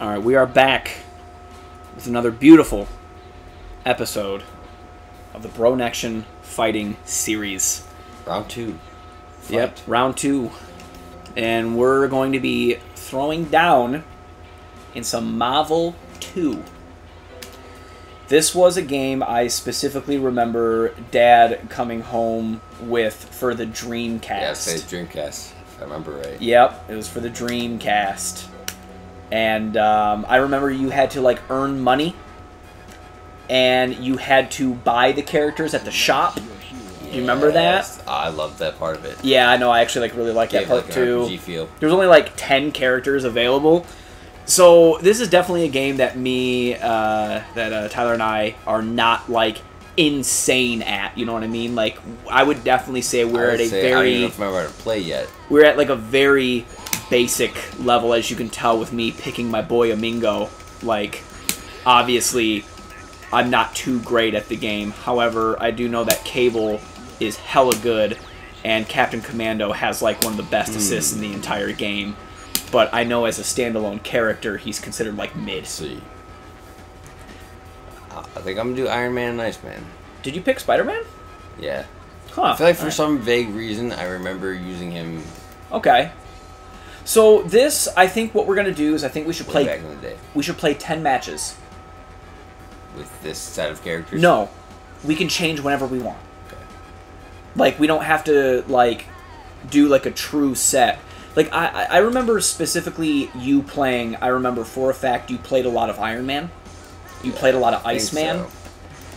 All right, we are back with another beautiful episode of the Bronnection Fighting Series. Round two. Yep, round two. And we're going to be throwing down in some Marvel 2. This was a game I specifically remember Dad coming home with for the Dreamcast. Yeah, say Dreamcast, I remember right. Yep, it was for the Dreamcast. And um, I remember you had to like earn money, and you had to buy the characters at the shop. Do you remember that? I love that part of it. Yeah, I know. I actually like really like that part like too. RPG feel. There's only like ten characters available, so this is definitely a game that me, uh, that uh, Tyler and I are not like insane at. You know what I mean? Like I would definitely say we're would at a say, I don't even know if I remember how to play yet. we're at like a very basic level as you can tell with me picking my boy Amingo like obviously i'm not too great at the game however i do know that cable is hella good and captain commando has like one of the best hmm. assists in the entire game but i know as a standalone character he's considered like mid Let's see. I think I'm gonna do Iron Man and Iceman. did you pick spider-man Yeah. huh I feel like for Alright. some vague reason, I remember using him okay so this i think what we're gonna do is i think we should way play back in the day we should play 10 matches with this set of characters. No, we can change whenever we want. Okay. Like we don't have to like do like a true set. Like I I I remember specifically you playing. I remember for a fact you played a lot of Iron Man. You played a lot of I think Iceman. so.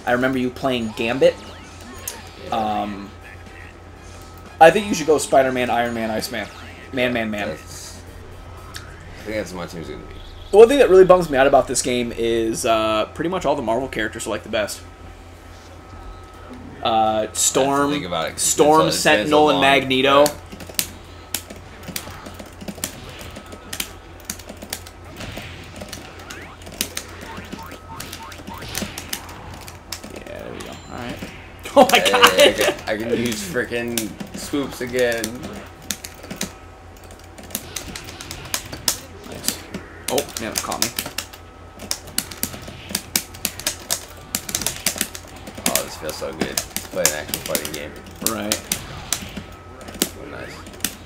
I remember you playing Gambit. Um, I think you should go Spider Man, Iron Man, Iceman, Man, Man, Man. That's, think that's what my team's gonna be. The one thing that really bums me out about this game is uh, pretty much all the Marvel characters are like the best. Uh, Storm, think about it, 'cause Storm, Sentinel, and. Magneto. Yeah. Yeah, there we go. All right. Oh my god! Hey, I, can, I can use freaking swoops again. Oh, yeah, that caught me. Oh, this feels so good. To play an actual fighting game. Right. Nice.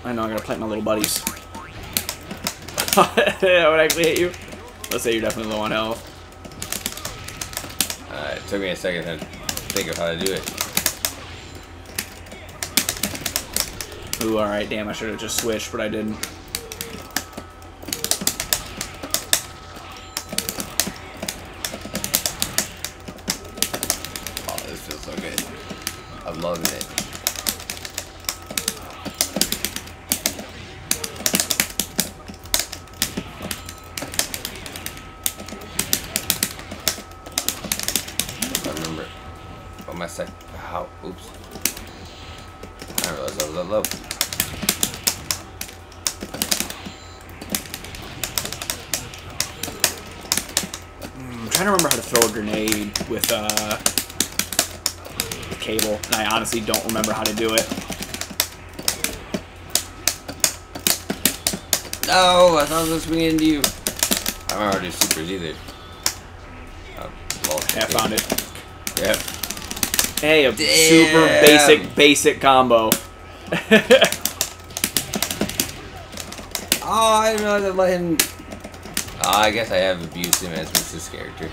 I know I gotta play my little buddies. I would actually hit you. Let's say you're definitely low on health. Uh, it took me a second to think of how to do it. Ooh, all right. Damn, I should have just switched, but I didn't. Honestly don't remember how to do it. No, I thought I was swinging into you. I don't remember how to do supers either. Well, Yeah, I found it. Yep. Hey, a super basic, basic combo. Oh, I didn't realize I let him. Oh, I guess I have abused him as Mrs. character.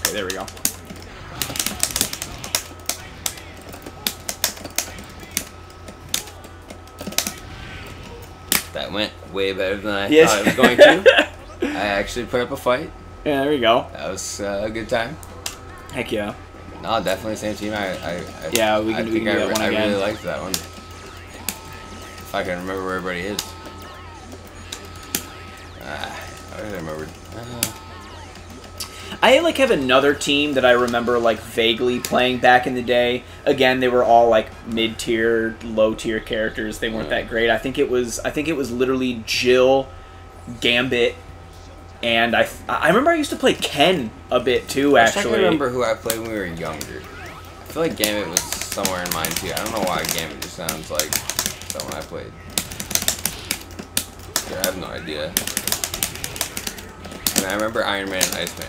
okay, there we go. That went way better than I Yes. thought it was going to. I actually put up a fight. Yeah, there we go. That was uh, a good time. Heck yeah. No, definitely same team. I, I, I Yeah, we I can- we think can do I, that one I again. really liked that one. If I can remember where everybody is. Ah, I don't remember. Uh, I like have another team that I remember like vaguely playing back in the day. Again, they were all like mid tier, low tier characters. They weren't Yeah. that great. I think it was I think it was literally Jill, Gambit, and I I remember I used to play Ken a bit too. Actually, I Actually, remember who I played when we were younger. I feel like Gambit was somewhere in mine too. I don't know why Gambit just sounds like someone I played. I have no idea. I, I remember Iron Man and Iceman.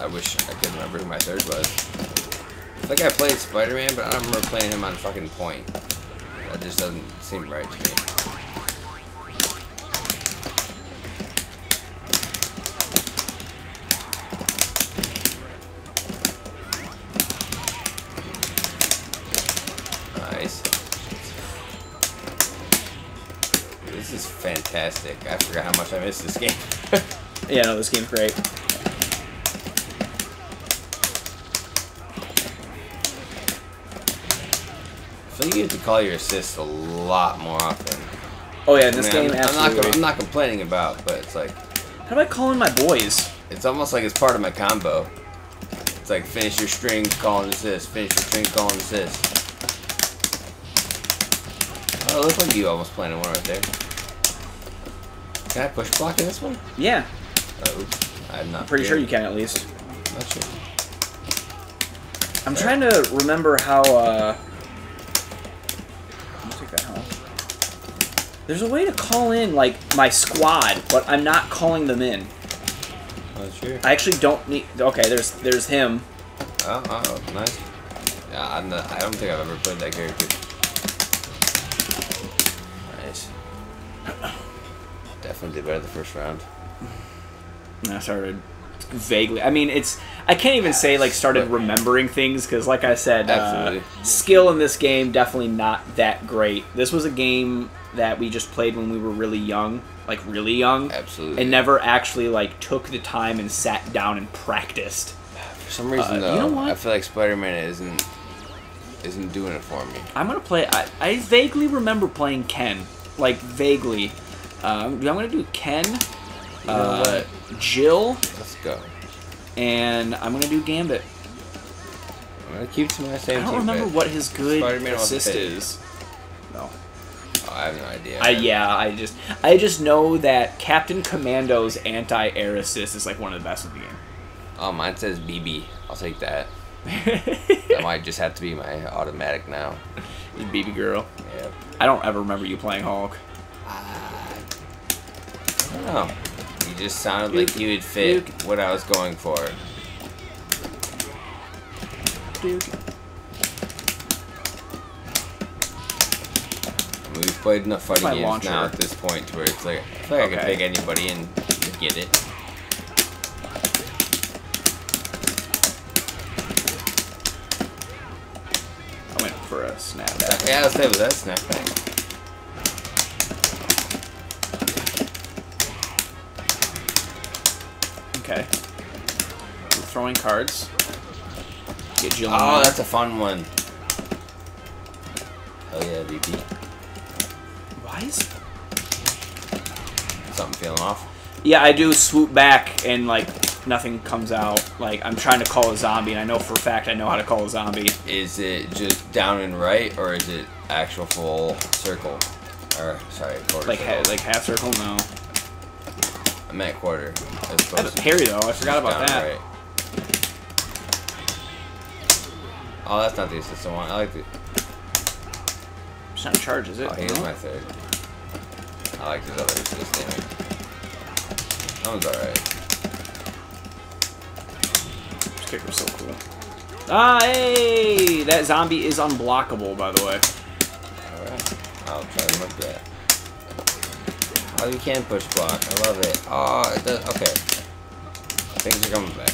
I wish I could remember who my third was. I think I played Spider Man, but I don't remember playing him on fucking point. That just doesn't seem right to me. Nice. This is fantastic. I forgot how much I missed this game. Yeah, no, this game's great. You have to call your assists a lot more often. Oh yeah, in this I mean, game, I'm, I'm not. I'm not complaining about, but it's like How do I call in my boys? it's almost like it's part of my combo. It's like finish your string, call an assist. Finish your string, call an assist. Oh, it looks like you almost planted one right there. Can I push block in this one? Yeah, Oh. I'm not. I'm pretty sure you can at least. Not sure. I'm trying to remember how. uh... There's a way to call in like my squad, but I'm not calling them in. Oh, not sure. I actually don't need. Okay, there's there's him. Oh, oh, nice. Yeah, I'm not, I don't think I've ever played that character. Nice. Definitely did better the first round. I started vaguely. I mean, it's. I can't even say like started remembering things because, like I said, uh, skill in this game definitely not that great. This was a game that we just played when we were really young, like really young, Absolutely. and never actually like took the time and sat down and practiced. For some reason, Uh, you though, know what? I feel like Spider-Man isn't isn't doing it for me. I'm gonna play. I, I vaguely remember playing Ken, like vaguely. Um, I'm gonna do Ken, uh, Jill, Let's go. and I'm gonna do Gambit. I'm gonna keep to my same I don't team remember what his good assist is. No. Oh, I have no idea. I yeah, I just I just know that Captain Commando's anti-air assist is like one of the best in the game. Oh, mine says BB. I'll take that. That might just have to be my automatic now. BB girl. Yeah. I don't ever remember you playing Hulk. I don't know. Just sounded like you would fit Duke. what I was going for. Duke. We've played enough My games launcher. now at this point to where it's like, I feel like I Okay. can pick anybody and get it. I went for a snap. Yeah, let's stay with that snapback. Okay. We're throwing cards. Get Jill. Oh, that's a fun one. Oh yeah, VP. Why is? Something feeling off. Yeah, I do swoop back and like nothing comes out. Like I'm trying to call a zombie, and I know for a fact I know how to call a zombie. Is it just down and right, or is it actual full circle? Or sorry, quarter Like ha- like half circle. No. I meant quarter. Opposed a parry though. I forgot about that. right. Oh, that's not the assistant one. I like the. It's not charge, is it? Oh, he is No? my third. I like his other assist damage. That one's alright. This kicker's so cool. Ah, hey! That zombie is unblockable, by the way. Alright. I'll try to remember that. Oh, you can push block. I love it. Oh, it does. Okay. Things are coming back.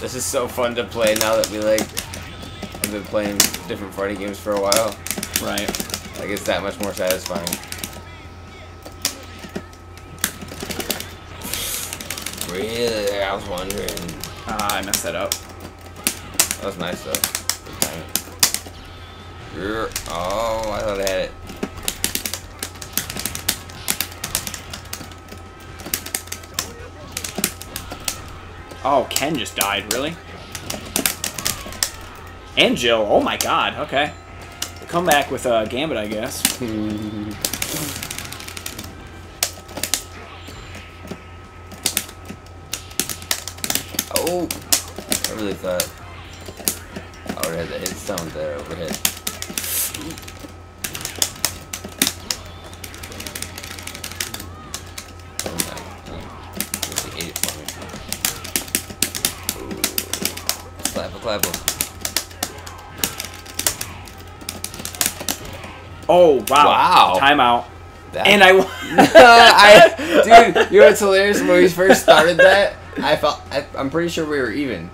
This is so fun to play now that we like have been playing different fighting games for a while. Right. Like it's that much more satisfying. Really? I was wondering. Ah, I messed that up. That was nice though. Oh, I thought I had it. Oh, Ken just died. Really? And Jill. Oh my God. Okay. Come back with uh, Gambit, I guess. Oh, I really thought had the hit stone there overhead. Oh wow! Wow. Timeout. That- And I. I, dude, you know what's hilarious? When we first started that, I felt I, I'm pretty sure we were even.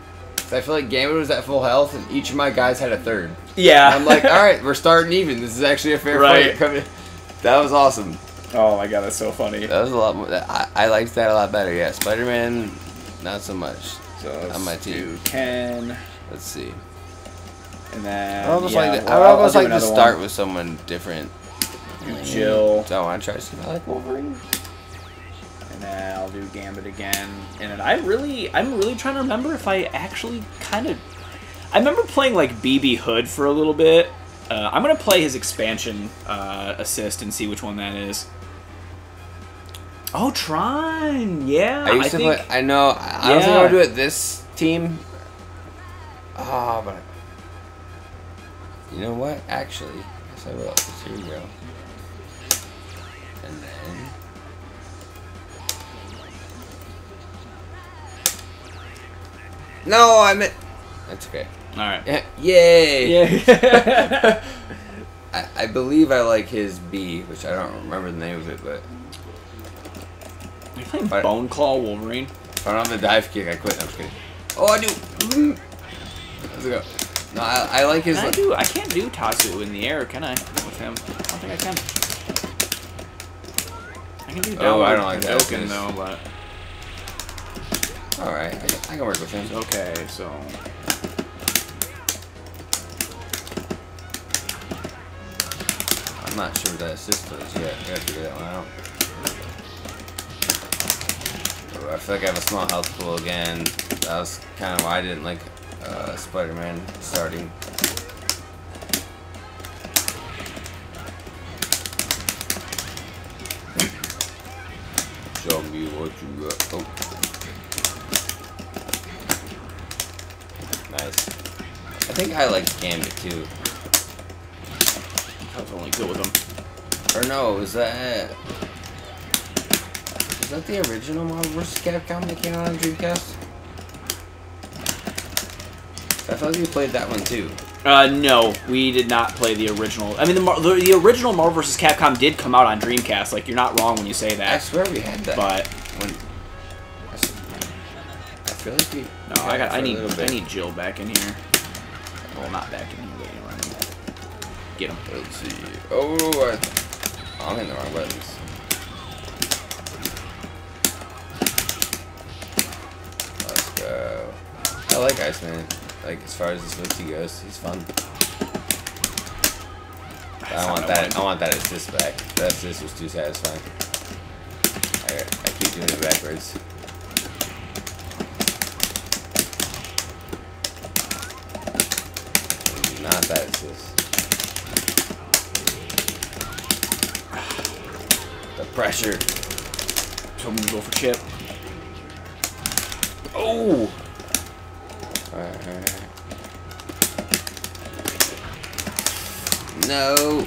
I feel like Gambit was at full health, and each of my guys had a third. yeah. I'm like, all right, we're starting even. This is actually a fair Right. fight. That was awesome. Oh my god, that's so funny. That was a lot more. I, I liked that a lot better. Yeah, Spider-Man, not so much. So On my team. Ken, Let's see. And then I almost yeah, like. To, well, I almost like to start one. with someone different. Jill, So I try to see if I like Wolverine. and then I'll do Gambit again. And then I really, I'm really trying to remember if I actually kind of. I remember playing like BB Hood for a little bit. Uh, I'm gonna play his expansion uh, assist and see which one that is. Oh, Tron! Yeah, I used to think. play. I know. I I don't think I Yeah. would do it this team. Oh, but you know what? Actually, yes, I will. 'cause Here we go. And then. No, I meant. That's okay. All right. Yeah, Yay! Yeah. I, I believe I like his B, which I don't remember the name of it, but Are you playing? Bone Claw Wolverine? if I don't have the dive kick, I quit. No, I'm just kidding. Oh, I do. Mm-hmm. Let's go. No, I, I like his. Can I do? I can't do Tatsu in the air, can I? With him, I don't think I can. I can do. Oh, I don't like that assist. though, but All right, I can, I can work with him. okay. So I'm not sure what that assist does yet. I gotta figure that one out. Oh, I feel like I have a small health pool again. That was kind of why I didn't like uh, Spider-Man starting. Show me what you got. Oh. Nice. I think I like Gambit too. I was only good with him. Or no, is that is that the original Marvel vs. Capcom that came out on Dreamcast? I feel like we played that one too. Uh, no, we did not play the original. I mean, the Mar- the, the original Marvel vs. Capcom did come out on Dreamcast. Like, you're not wrong when you say that. I swear we had that. But when I feel like we. no, I got. I need. I need Jill back in here. Well, not back in here. But you know what I mean. Get him. Let's see. Oh, I, I'm in the wrong buttons. Let's go. I like Iceman. Like as far as the Swifty goes, he's fun. But I want that. I want that assist back. That assist was too satisfying. I, I keep doing it backwards. Not that assist. The pressure. So I'm gonna go for Chip. Oh. Alright, alright. No.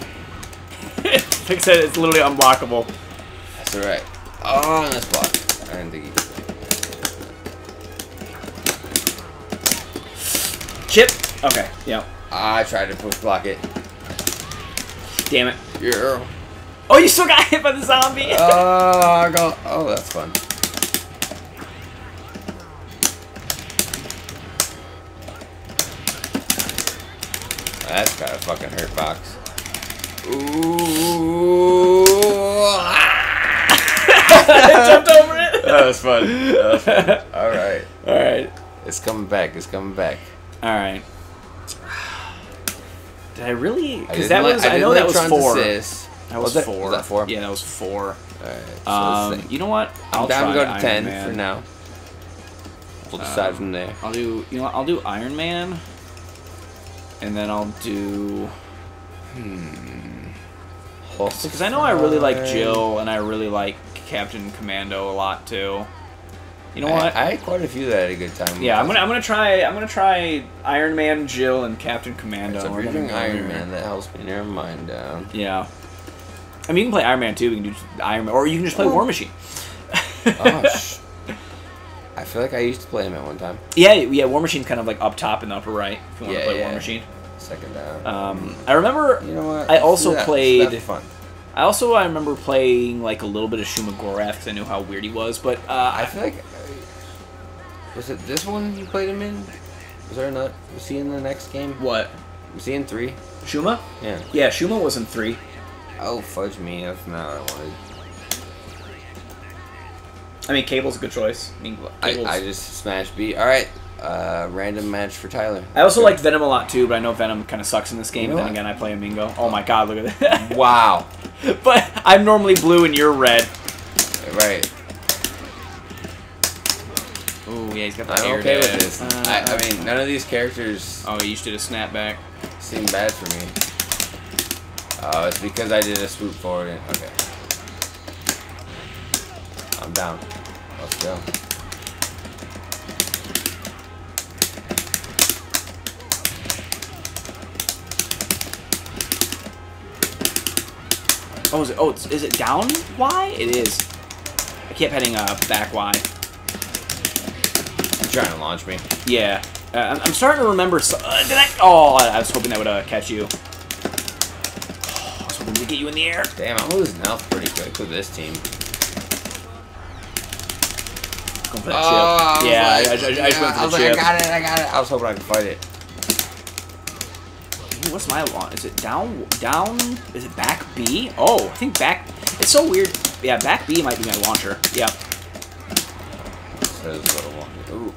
like I said, it's literally unblockable. That's alright. Oh, nice block. I didn't think he. Chip. Okay. Yep. I tried to push block it. Damn it. Yeah. Oh, you still got hit by the zombie. Oh, I got. Oh, that's fun. Fox. Ooh. I jumped over it. That was fun. That was fun. All right. All right. It's coming back. It's coming back. All right. Did I really? Because that like- was. I I, know like that was four. assist. That was, Was it- four. was that four? Yeah, that was four. Alright. So Um, you know what? I'll I'm down to go to Iron ten Man. for now. We'll decide Um, from there. I'll do. You know what? I'll do Iron Man. And then I'll do because I know I really like Jill and I really like Captain Commando a lot too. You know what? I had quite a few that I had a good time. yeah, I'm gonna I'm gonna try I'm gonna try Iron Man, Jill, and Captain Commando. So if you're doing Iron. Man, that helps me narrow mine down. Yeah. I mean, you can play Iron Man too. We can do Iron Man, or you can just play Oh. War Machine. Oh, sh- I feel like I used to play him at one time. Yeah, yeah. War Machine's kind of like up top in the upper right. If you want Yeah, to play yeah. War Machine. Second down. Um, I remember. you know what? I Let's also that. played- fun. I also I remember playing like a little bit of Shuma Gorath because I knew how weird he was. But uh, I feel like was it this one you played him in? Was there another? Was he in the next game? what Was he in three? Shuma? Yeah. Yeah, Shuma was in three. Oh fudge me! That's not what I wanted. I mean, Cable's a good choice. I mean, I, I just smashed B. All right. Uh, random match for Tyler. I also Good. like Venom a lot too, but I know Venom kind of sucks in this game. You know then what? again, I play a Mingo. Oh my god, look at that. Wow. but I'm normally blue and you're red. Right. Oh yeah, he's got the I'm air okay with this. Uh, I, I mean, none of these characters oh, you just did a snapback. seem bad for me. Oh, it's because I did a swoop forward. And, okay. I'm down. Let's go. Oh, is it? Oh, it's, is it down Y? It is. I kept hitting uh, back Y. You trying to launch me? Yeah. Uh, I'm, I'm starting to remember. So, uh, did I? Oh, I was hoping that would uh, catch you. I was hoping to get you in the air. Damn, I'm losing health pretty quick with this team. Going for that Oh, chip. Yeah, I, I, I, like- I just went for I the was like. I got it, I got it. I was hoping I could fight it. What's my launch? Is it down? Down? Is it back B? Oh, I think back. It's so weird. Yeah, back B might be my launcher. Yeah. That is what I wanted. Ooh.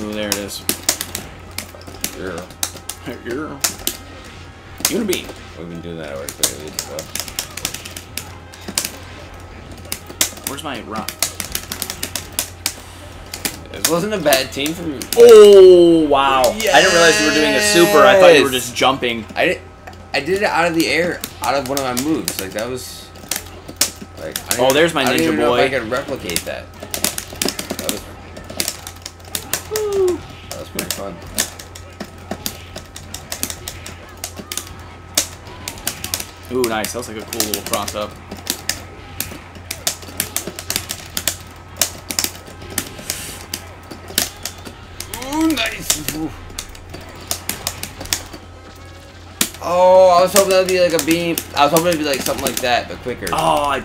Ooh, there it is. Yeah. You're. Unibeam. We've been doing that at work lately, so. Where's my run? This wasn't a bad team from. Oh, wow. I didn't realize you were doing a super. I thought you were just jumping. I did. I did it out of the air, out of one of my moves. Like that was. Like. I Oh, there's my I ninja boy. I could replicate that. That was. That was pretty fun. Ooh, nice. That was like a cool little cross up. Nice. Oh, I was hoping that would be like a beam. I was hoping it'd be like something like that, but quicker. Oh, I...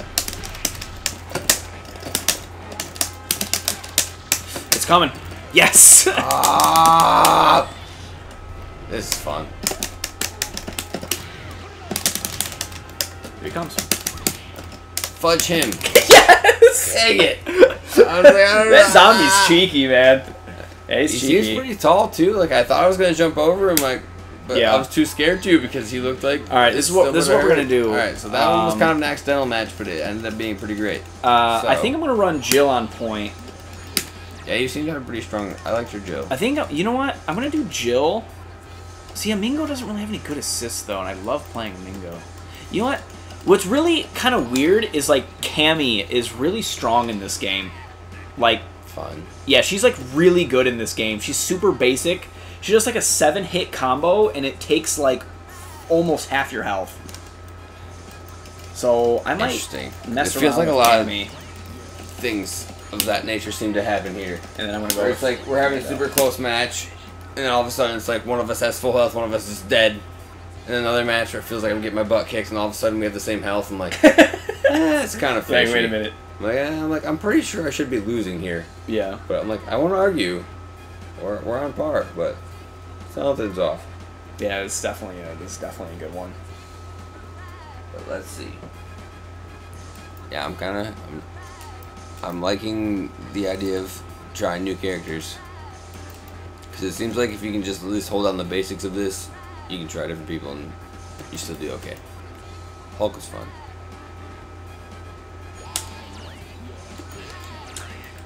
It's coming. Yes! Ah! This is fun. Here he comes. Fudge him. Yes! Dang it. I was like, I don't know. That zombie's cheeky, man. Yeah, he's He cheeky. seems pretty tall too. Like I thought I was gonna jump over him, like, but Yeah. I was too scared to because he looked like. All right, this is what- this is what we're gonna do. All right, so that one was Um, kind of an accidental match, but it ended up being pretty great. Uh, I think I'm gonna run Jill on point. Yeah, you seem to have a pretty strong. I liked your Jill. I think you know what? I'm gonna do Jill. See, Amingo doesn't really have any good assists though, and I love playing Amingo. You know what? What's really kind of weird is like Cammy is really strong in this game. Like, Fun. yeah, she's like really good in this game. She's super basic. She does like a seven hit combo, and it takes like almost half your health. So I might Interesting. mess It feels like a lot of me. things of that nature seem to happen here. and then I'm gonna go. Where it's like we're having a super close match, and then all of a sudden it's like one of us has full health, one of us is dead. And another match where it feels like I'm getting my butt kicked, and all of a sudden we have the same health. I'm like, eh, it's kind of Wait, fishy. wait a minute. I'm like, eh, I'm like, I'm pretty sure I should be losing here, Yeah. but I'm like, I won't argue. We're, we're on par, but something's off. Yeah, it's definitely a, is definitely a good one. But let's see. Yeah, I'm kind of, I'm, I'm liking the idea of trying new characters. Because it seems like if you can just at least hold on the basics of this, you can try different people and you still do okay. Hulk was fun.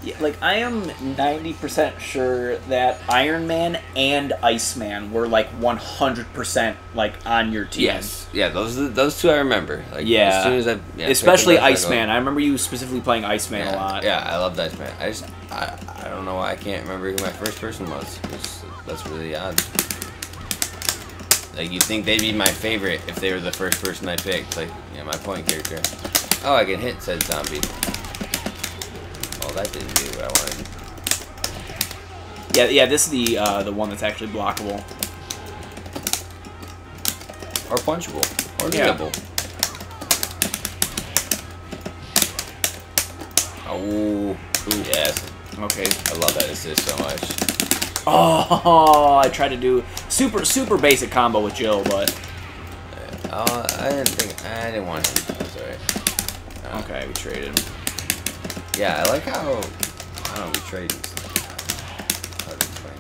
Yeah, like I am 90% sure that Iron Man and Iceman were like 100% like on your team. Yeah, those are the, those two I remember. Like Yeah. as soon as I yeah, Especially I Iceman. I remember you specifically playing Iceman Yeah, a lot. yeah, I love Iceman. I just I, I don't know why I can't remember who my first person was. It's, that's really odd. Like you think they'd be my favorite if they were the first person I picked. Like, yeah, my point character. Oh, I can hit said zombie. Oh, that didn't do what I wanted. Yeah, yeah. This is the uh, the one that's actually blockable. Or punchable. Or Yeah. hittable. Oh, yes. Okay. I love that assist so much. Oh, I tried to do super super basic combo with Jill, but Oh, I didn't think I didn't want to. That's alright. Uh, okay, we traded. Yeah, I like how I don't know we trade. and stuff. Hard to explain.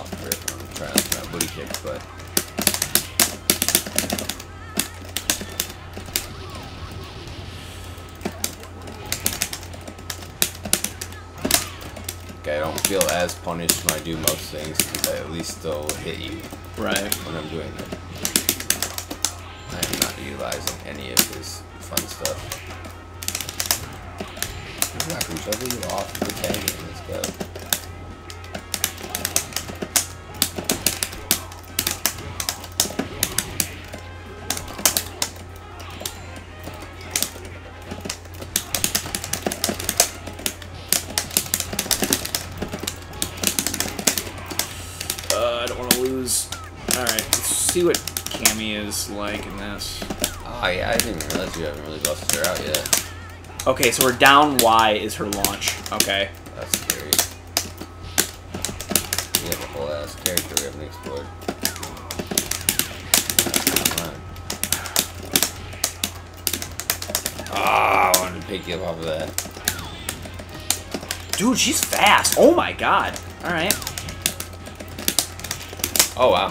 Off rip, I'm trying to booty kicks, but okay, I don't feel as punished when I do most things because I at least still hit you Right. when I'm doing it. I am not utilizing any of his fun stuff. Yeah, I'll you off the tag game. Let's go. Uh, don't want to lose. All right, let's see what Cammy is like in this. Oh yeah, I didn't realize you haven't really busted her out yet. Okay, so we're down Y is her launch. Okay. That's scary. We have a whole ass character we haven't explored. Come on. Ah, I wanted to pick you up off of that. Dude, she's fast. Oh my god. All right. Oh wow.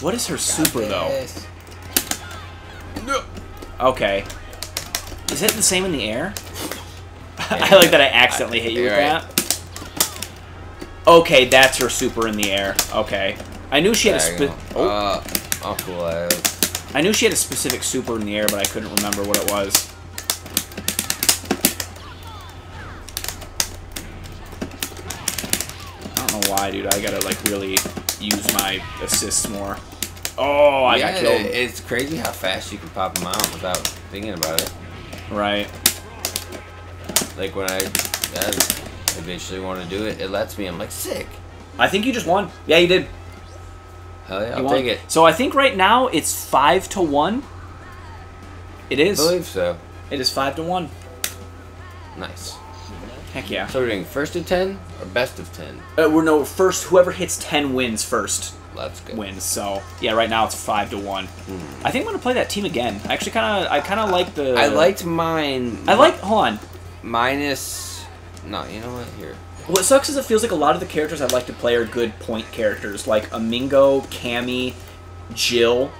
What is her super though? Okay. Is it the same in the air? I like that I accidentally hit you with right. that. Okay, that's her super in the air. Okay. I knew she had a There spe- oh, Uh, oh cool. I I knew she had a specific super in the air, but I couldn't remember what it was. I don't know why, dude. I gotta like really use my assists more. Oh, I yeah, got killed. It's crazy how fast you can pop them out without thinking about it. Right. Like when I eventually want to do it, it lets me. I'm like, sick. I think you just won. Yeah, you did. Hell yeah, You I'll won. take it. So I think right now it's five to one. It is. I believe so. It is five to one. Nice. Heck yeah. So we're doing first of ten or best of ten. Uh, we're no first. Whoever hits ten wins first Let's go. wins. So yeah, right now it's five to one. Hmm. I think I'm gonna play that team again. I actually kind of, I kind of like the. I liked mine. I like. Hold on. minus. No, you know what? Here. What sucks is it feels like a lot of the characters I'd like to play are good point characters, like Amingo, Cammy, Jill,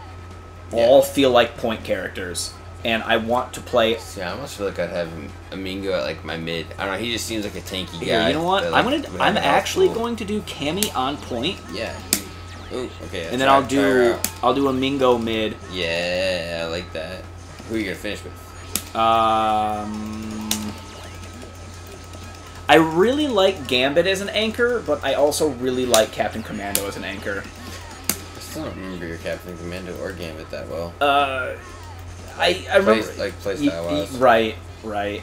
all feel like point characters, and I want to play. See, I almost feel like I'd have Amingo at like my mid. I don't know. He just seems like a tanky guy. Here, you know what? that, I'm gonna. I'm have a health actually pool. going to do Cammy on point, Yeah. Ooh, okay. and then I'll do. I'll do a Mingo mid. Yeah, I like that. Who are you gonna finish with? Um, I really like Gambit as an anchor, but I also really like Captain Commando as an anchor. I still don't remember your Captain Commando or Gambit that well. Uh, I I remember like playstyle wise. right, right.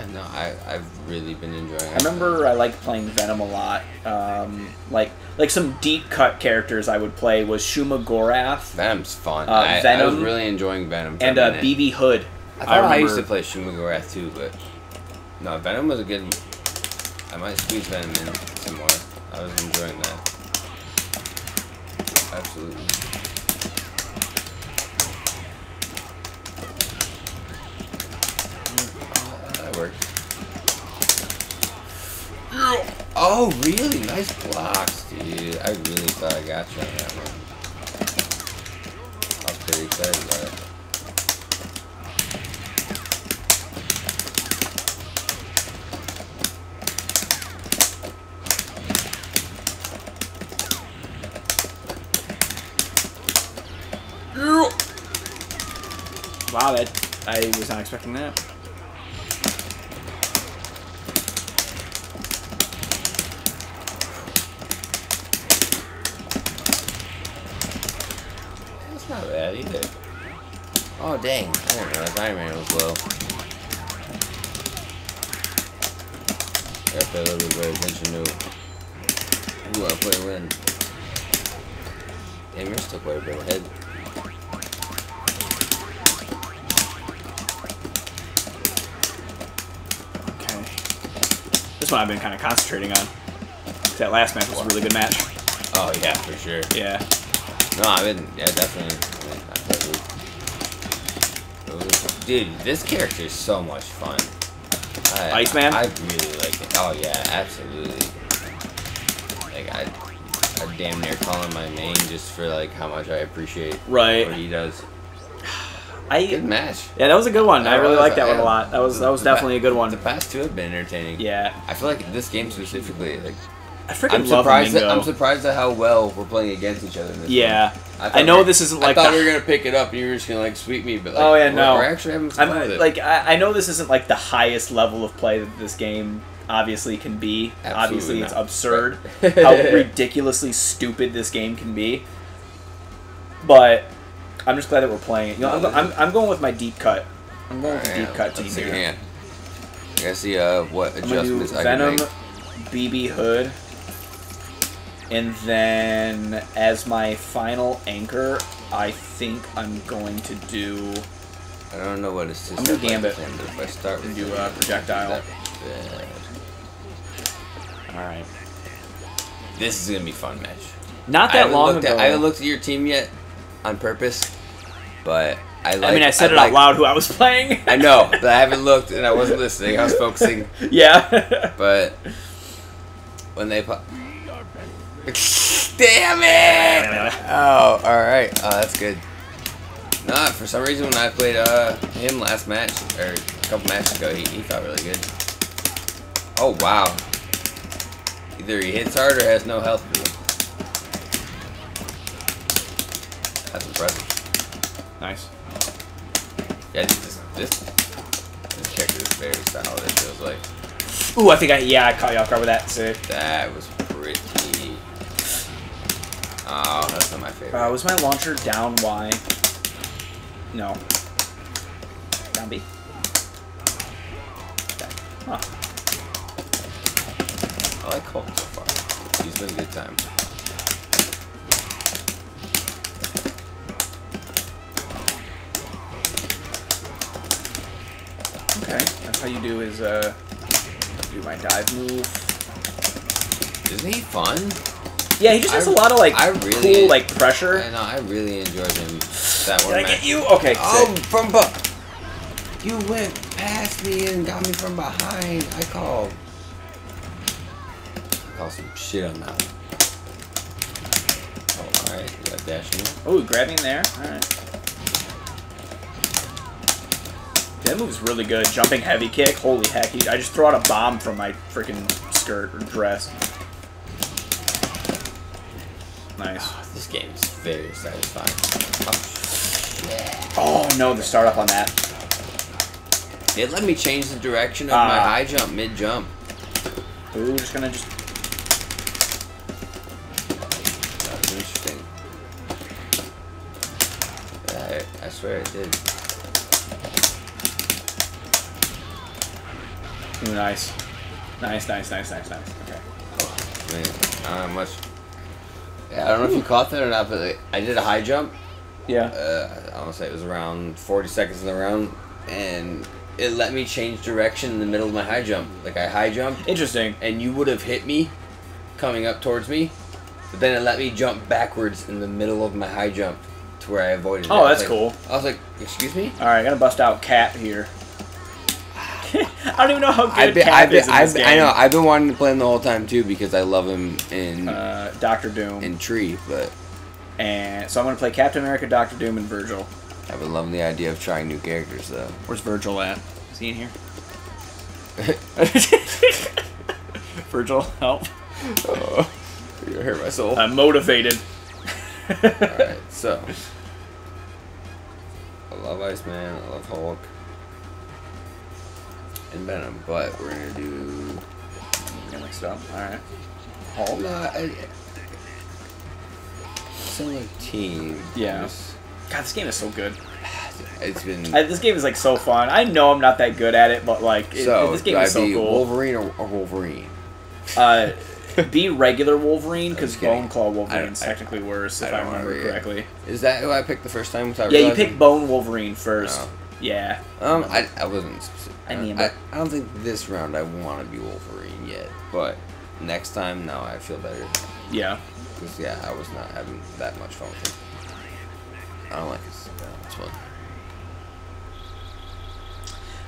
Yeah, no, I I've really been enjoying. I remember I liked playing Venom a lot. Um, like like some deep cut characters I would play was Shuma Gorath Venom's fun. Uh, I, I was really enjoying Venom. And uh. BB Hood. I thought I, remember, used to play Shuma Gorath too, but no, Venom was a good. I might squeeze Venom in some more. I was enjoying that. Absolutely. That worked. Oh, really? Nice blocks, dude. I really thought I got you on that one. I was pretty excited about it. Wow, that I was not expecting that. Not bad either. Oh dang, I didn't realize Iron Man was low. I gotta pay a little bit of attention to who I play when. Damn, you're still quite a bit ahead. Okay. This one I've been kind of concentrating on. That last match was a really good match. Oh yeah, for sure. Yeah. No, I've been, yeah, definitely. I mean, I played with- it was- Dude, this character is so much fun. I, Iceman? I really like it. Oh yeah, absolutely. Like I, I damn near call him my main just for like how much I appreciate Right. what he does. I Good match. yeah, that was a good one. I That really liked that one a lot. That was that was definitely a good one. The past two have been entertaining. Yeah, I feel like this game specifically, like I freaking I'm love surprised. Mingo. I'm surprised at how well we're playing against each other. In this Yeah. one. I know this isn't like I thought the- we were gonna pick it up and you were just gonna like sweep me, but like, Oh, yeah, we're- no. we're actually having fun with it. like I, I know this isn't like the highest level of play that this game obviously can be. Absolutely obviously, it's absurd Right. how ridiculously stupid this game can be. But I'm just glad that we're playing it. You know, I'm, I'm, I'm going with my deep cut. I'm going with the deep cut team here. I see uh, what adjustments I Venom, can make. BB Hood, and then as my final anchor, I think I'm going to do I don't know what it's. I'm gonna Gambit. But if I start with Do, him, uh, projectile. all right. This is gonna be fun match. Not that long ago. At, I haven't looked at your team yet, on purpose, but I like. I mean, I said it like, out loud who I was playing. I know, but I haven't looked and I wasn't listening. I was focusing, yeah. but when they pop. Damn it! Oh, all right. Oh, that's good. Nah, for some reason when I played uh him last match or a couple matches ago, he, he felt really good. Oh wow. Either he hits hard or has no health. That's impressive. nice. Yeah, this this this character is very solid. It feels like Ooh, I think I yeah I caught you off guard with that. Sick. that was pretty. Favorite. Uh, was my launcher down Y? No. Down B. Okay. Huh. I like Hulk so far. He's been a good time. Okay. That's how you do is uh do my dive move. Isn't he fun? Yeah, he just has I- a lot of like I really- cool like pressure. I know. I really enjoyed him. That one Did I match. get you? Okay. Oh, from bu- You went past me and got me from behind. I called. I called some shit on that one. Oh, alright. You got dashing. Oh, grabbing there. Alright. That move's really good. Jumping heavy kick. Holy heck. He, I just throw out a bomb from my freaking skirt or dress. Nice. This game is very satisfying. Oh. Oh, no, the startup on that. It let me change the direction of Ah. my high jump mid jump. Ooh, just gonna just... That was interesting. I, I swear it did. Ooh, nice. Nice, nice, nice, nice, nice. Okay. I mean, I don't much. Yeah, I don't know if you caught that or not, but like, I did a high jump. Yeah. Uh, I want to say it was around 40 seconds in the round, and it let me change direction in the middle of my high jump. Like I high jumped, Interesting. and you would have hit me coming up towards me, but then it let me jump backwards in the middle of my high jump to where I avoided it. Oh, I that's like- cool. I was like, excuse me? Alright, gonna bust out Cat here. I don't even know how good I've been, Cap I've is in this I've, game. I know, I've been wanting to play him the whole time too because I love him in Uh, Doctor Doom. in Tree, but and so I'm gonna play Captain America, Doctor Doom, and Vergil. I've been loving the idea of trying new characters though. Where's Vergil at? Is he in here? Vergil, help. oh, you hurt my soul. I'm motivated. Alright, so. I love Iceman, I love Hulk. And Venom, but we're gonna do. Mixed up. Alright. Oh, Hulk. no, I, similar team. Yeah. God, this game is so good. It's been I, this game is like so fun. I know I'm not that good at it, but like it, so. this game is I so be cool. Wolverine or, or Wolverine? Uh, be regular Wolverine because. Bone Claw I- Wolverine's I- technically worse I if I, remember correctly. Is that who I picked the first time? Yeah, you picked Bone Wolverine first. Oh. Yeah. Um, I, I wasn't specific. I I, need I. I don't think this round I want to be Wolverine yet, but next time, now I feel better. Yeah. Because, yeah, I was not having that much fun with him. I don't like his. Yeah, it's fun.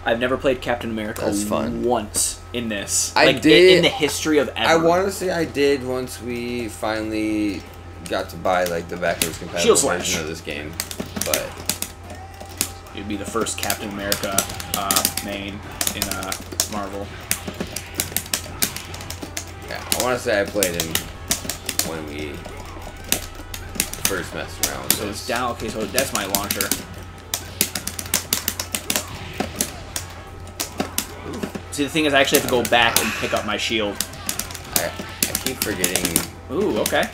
I've never played Captain America That's fun. once in this. I like, did- in the history of ever. I want to say I did once we finally got to buy, like, the backwards compatible version of this game. But, It'd be the first Captain America uh, main in uh, Marvel. yeah, I want to say I played him when we first messed around with So this. it's down. Okay, so that's my launcher. See, the thing is, I actually have to go back and pick up my shield. I, I keep forgetting Ooh, okay.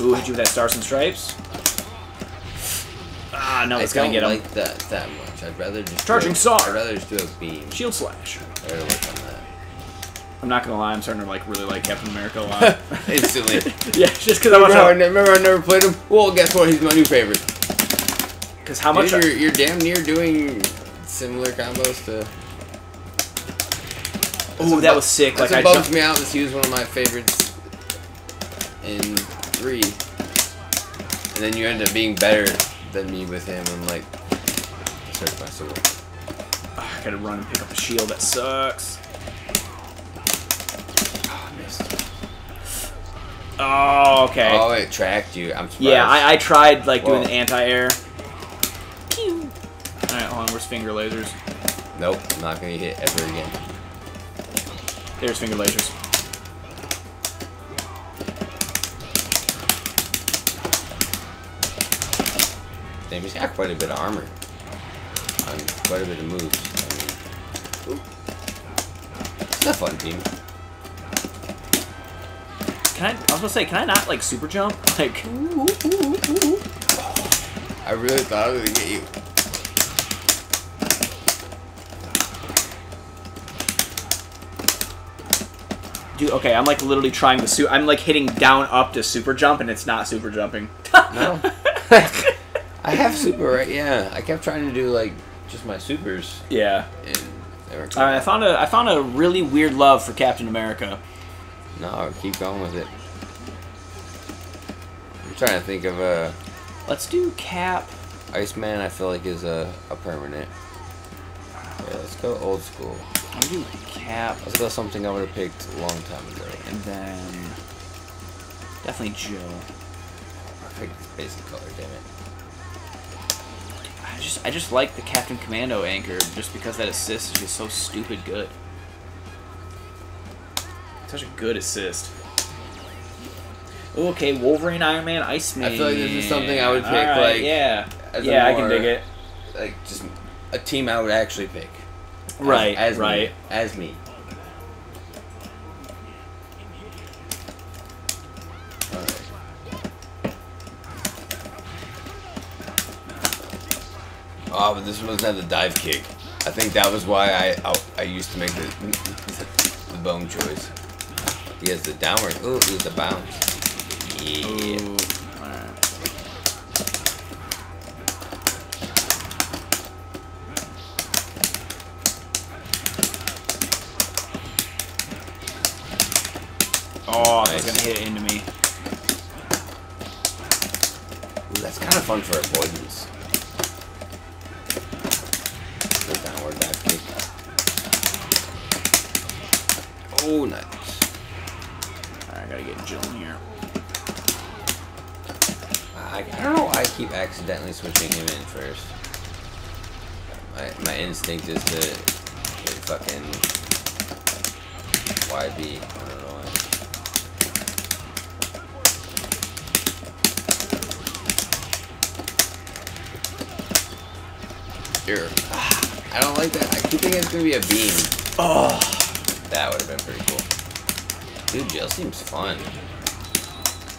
Ooh, hit you with that Stars and Stripes. Ah, no, I it's gonna don't get him. like that that much. I'd rather just Charging Star. I'd rather just do a beam. Shield slash. I gotta work on that. I'm not gonna lie, I'm starting to like really like Captain America a lot. Instantly. yeah, just because I remember, I watched. remember I never played him? Well, guess what? He's my new favorite. Because how much? Dude, you're, you're damn near doing similar combos to. Ooh, what that was sick. Like I jumped. me out. Is he was one of my favorites in three, and then you end up being better than me with him, and like, hurts my soul. I gotta run and pick up a shield. That sucks. Oh, I missed. Oh, okay. Oh, it tracked you. I'm surprised. yeah, I, I tried like doing the anti-air. Alright, hold on. Where's finger lasers? Nope, I'm not gonna hit ever again. There's finger lasers. Damn, he's got quite a bit of armor. On quite a bit of moves. I mean. It's a fun team. Can I? I was gonna say, can I not like super jump? Like, I really thought I was gonna get you. dude. Okay, I'm like literally trying to su I'm like hitting down up to super jump, and it's not super jumping. No. I have super right. Yeah, I kept trying to do like just my supers, yeah. and. All right, I found a I found a really weird love for Captain America. No, keep going with it. I'm trying to think of a Let's do Cap. Iceman. I feel like is a, a permanent. Yeah, let's go old school. I'm gonna do Cap, Let's go something I would have picked a long time ago. and then definitely Joe. I picked this basic color. Damn it. I just I just like the Captain Commando anchor just because that assist is just so stupid good. Such a good assist. Ooh, okay, Wolverine, Iron Man, Iceman. I feel like this is something I would pick, Alright, like, yeah, yeah, I can dig it. Like just a team I would actually pick. As- Right, as right. Me, as me. Oh, but this one doesn't have the dive kick. I think that was why I I, I used to make the the bone choice. He has the downward. Ooh, it was the bounce. Yeah. Ooh. Oh, Nice. it's gonna hit into me. Ooh, that's kind of fun for avoidance. Oh, nice. Alright, I gotta get Jill in here. I, I don't know why I keep accidentally switching him in first. My, my instinct is to hit fucking YB. I don't know why. Here. Ah, I don't like that. I keep thinking it's gonna be a beam. Oh, That would have been pretty cool. Dude, Jill seems fun.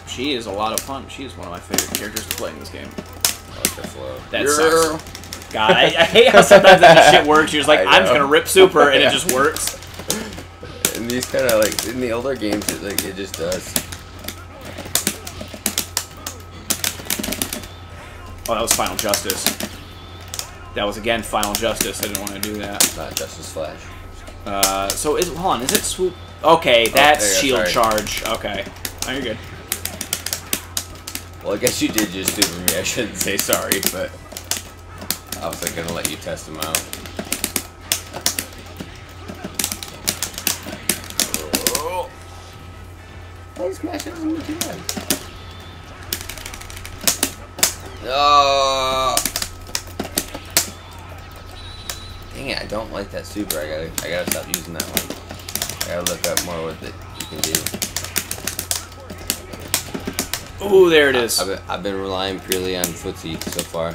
She is a lot of fun. She is one of my favorite characters to play in this game. I like her flow. That Yeah. sucks. God, I, I hate how sometimes that shit works. You're just like, I I'm just gonna rip super, and Yeah. it just works. In these kind of like in the older games, it like it just does. Oh, that was Final Justice. That was again Final Justice. I didn't want to do that. Not Justice Flash. Uh, so is hold on, is it swoop? Okay, that's Oh, shield go, charge. Okay, oh, you're good. Well, I guess you did just super me. I shouldn't say sorry, but I was like gonna let you test him out. Oh. Hey, smash it doesn't look too bad. Oh. Don't like that super. I gotta, I gotta stop using that one. I gotta look up more what you can do. Ooh, there it is. I've been, I've been relying purely on footsie so far.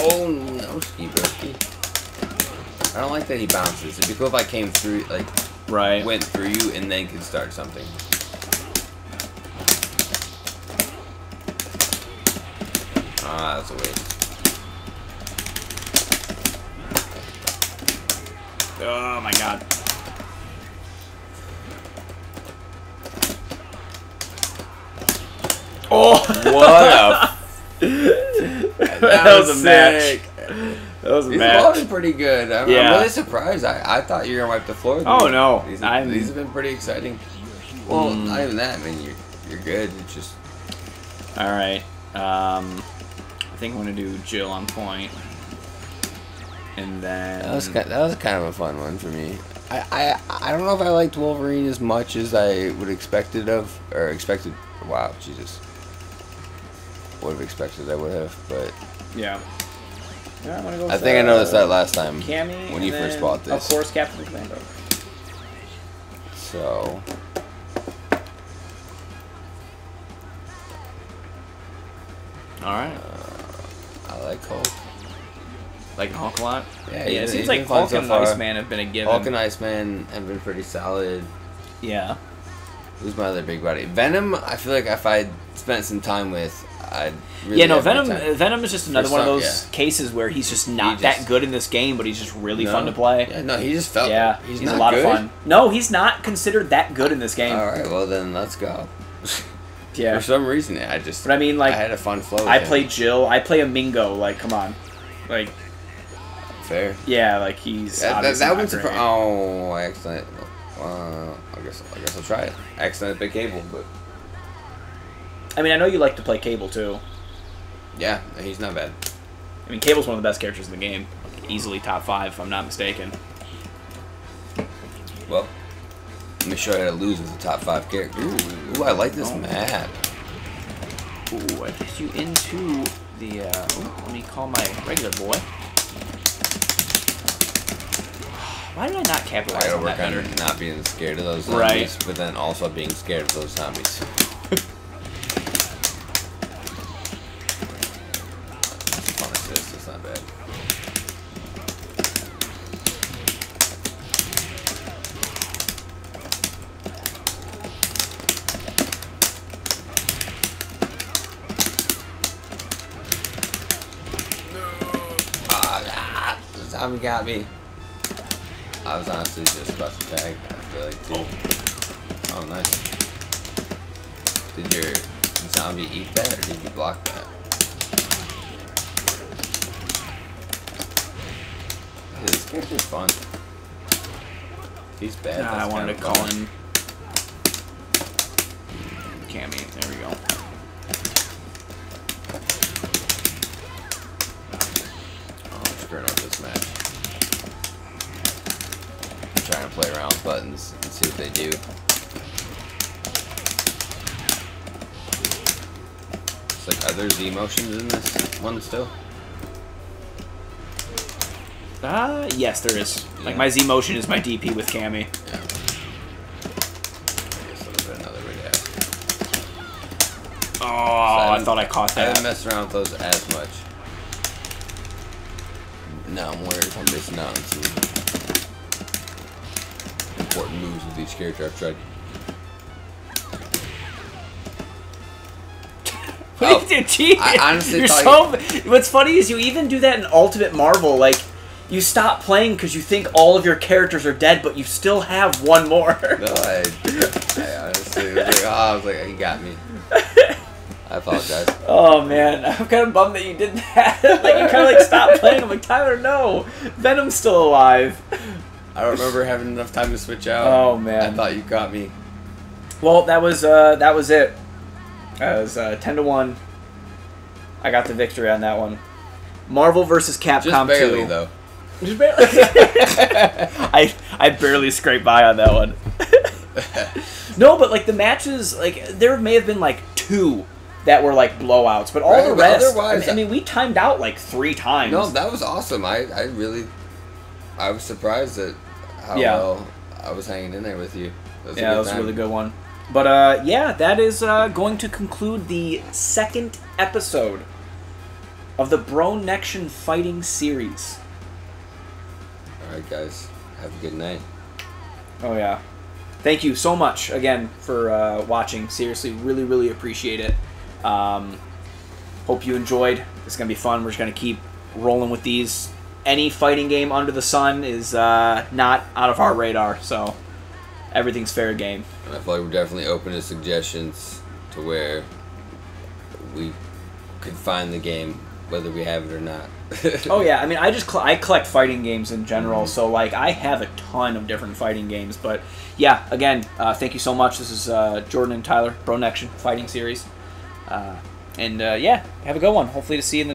Oh no, ski broski. I don't like that he bounces. It'd be cool if I came through, like, Right. went through you and then could start something. Ah, that's a waste. Oh my god. Oh, What a that, was a match. That was a These match. have been pretty good. I'm, Yeah. I'm really surprised. I, I thought you were gonna wipe the floor. with Oh, no. these, I'm- these have been pretty exciting. Well, Mm. not even that. I mean, you're you're good. It's just All right. Um, I think I'm gonna do Jill on point, and then that was kind, that was kind of a fun one for me. I, I I don't know if I liked Wolverine as much as I would expected of or expected. Wow, Jesus. Would have expected I would have, but yeah. Yeah, I'm gonna go I with, think I uh, noticed that last time Cammy when you first bought this. Of course, Captain Commando. So All right. I like Hulk. Like Hulk a lot. Yeah, Yeah, it seems like been fun Hulk so and far. Iceman have been a given. Hulk and Iceman have been pretty solid. yeah. Who's my other big buddy? Venom. I feel like if I spent some time with, I'd really yeah, no, have Venom. time. Venom is just another For one of those yeah. cases where he's just not He that good in this game, but he's just really No? fun to play. Yeah, no, he just felt. Yeah, he's, he's, not a lot good? of fun. No, he's not considered that good in this game. All right, well then let's go. yeah, For some reason, I just. but I mean, like, I had a fun flow. With I him. play Jill. I play Amingo. Like, come on, like, fair. yeah, like he's That, that, that one's great. Oh, I accidentally. Uh, I guess I guess I'll try it. I big cable, but I mean, I know you like to play Cable too. yeah, he's not bad. I mean, Cable's one of the best characters in the game. Easily top five, if I'm not mistaken. Well, let me show you how to lose with the top five character. Ooh, ooh I like this Oh. map. Ooh, I get you into the. Uh, ooh, let me call my regular boy. Why did I not I capitalize gotta on work that not being scared of those Right. zombies, but then also being scared of those zombies. Ah, ah, Fun assist, I was honestly just about to tag. I feel like too. Oh, nice. Did your zombie eat that, or did you block that? Hey, this character's fun. He's bad. Nah, I wanted to kinda call fun. in. Cammy, there we go. Oh, I'm screwing up this match. Trying to play around with buttons and see what they do. It's like, are there Z motions in this one still? Uh, yes, there is. Like, my Z motion is my DP with Cammy. Yeah. I guess that would have another way. Oh, I thought I caught that. I haven't messed around with those as much. Now I'm worried if I'm missing out on some. Important moves with each character I've tried. Oh, you cheat? I honestly You're thought so. What's funny is you even do that in Ultimate Marvel. Like, you stop playing because you think all of your characters are dead, but you still have one more. No, I, I honestly was like, oh, I was like, he got me. I apologize. Oh man, I'm kind of bummed that you did that. like you kind of like stopped playing. I'm like Tyler, no, Venom's still alive. I don't remember having enough time to switch out. Oh, man. I thought you got me. Well, that was uh, that was it. That was uh, ten to one. I got the victory on that one. Marvel versus Capcom Just barely 2. though. Just barely. I I barely scraped by on that one. no, but like the matches, like there may have been like two that were like blowouts, but all Right, the rest. otherwise- I mean, we timed out like three times. No, that was awesome. I, I really, I was surprised at how Yeah. well I was hanging in there with you. That was a yeah, that was a really good one. But uh, yeah, that is uh, going to conclude the second episode of the Bronnection Fighting series. All right, guys, have a good night. Oh yeah. Thank you so much again for uh, watching. Seriously, really, really appreciate it. Um, hope you enjoyed. It's gonna be fun. We're just gonna keep rolling with these. Any fighting game under the sun is uh, not out of our radar, so everything's fair game. And I feel like we're definitely open to suggestions to where we could find the game, whether we have it or not. Oh yeah, I mean, I just I collect fighting games in general, so like I have a ton of different fighting games. But yeah, again, uh, thank you so much. This is uh, Jordan and Tyler, Bronnection Fighting Series, uh, and uh, yeah, have a good one. Hopefully to see you in the